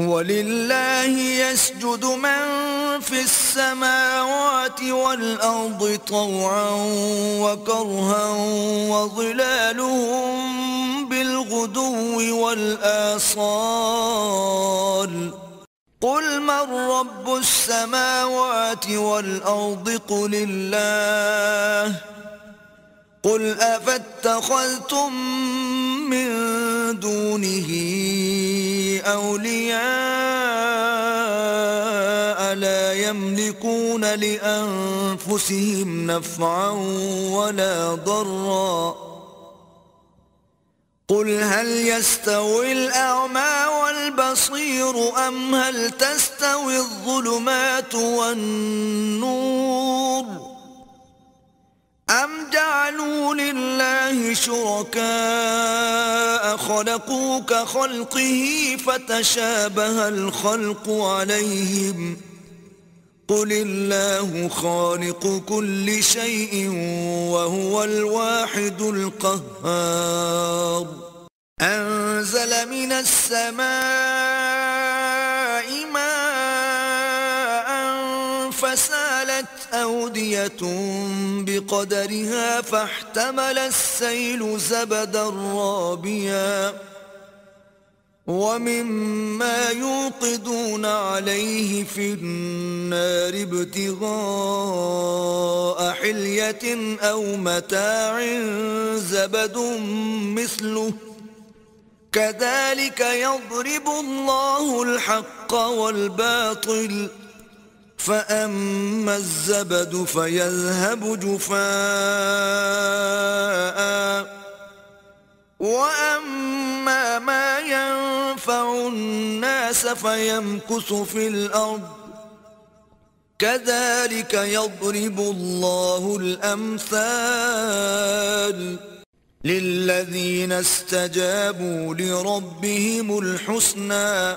ولله يسجد من في السماوات والأرض طوعا وكرها وظلالهم بالغدو والآصال. قل من رب السماوات والأرض؟ قل الله. قل أفاتخذتم دونه أولياء لا يملكون لأنفسهم نفعا ولا ضرا. قل هل يستوي الأعمى والبصير أم هل تستوي الظلمات والنور؟ شركاء خلقوا كخلقه فتشابه الخلق عليهم. قل الله خالق كل شيء وهو الواحد القهار. أنزل من السماء فسالت أودية بقدرها فاحتمل السيل زبدا رابيا ومما يوقدون عليه في النار ابتغاء حلية أو متاع زبد مثله. كذلك يضرب الله الحق والباطل فأما الزبد فيذهب جفاء وأما ما ينفع الناس فيمكث في الأرض كذلك يضرب الله الأمثال للذين استجابوا لربهم الحسنى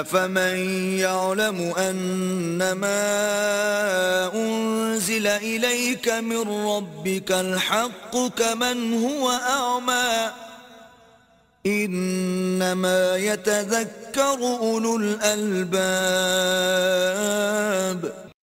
أفمن يعلم أنما أنزل إليك من ربك الحق كمن هو أعمى؟ إنما يتذكر أولو الألباب.